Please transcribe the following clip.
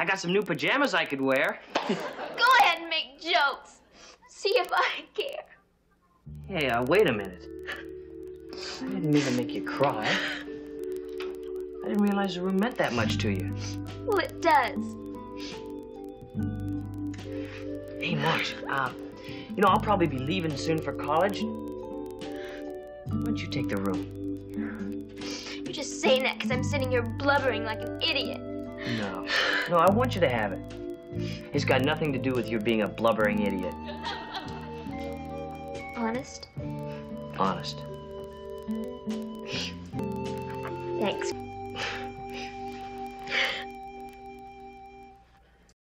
I got some new pajamas I could wear. Go ahead and make jokes. See if I care. Hey, uh, wait a minute. I didn't mean to make you cry. I didn't realize the room meant that much to you. Well, it does. Hey, Marge, uh, you know, I'll probably be leaving soon for college. Why don't you take the room? You're just saying that because I'm sitting here blubbering like an idiot. No. No, I want you to have it. It's got nothing to do with you being a blubbering idiot. Honest? Honest. Thanks.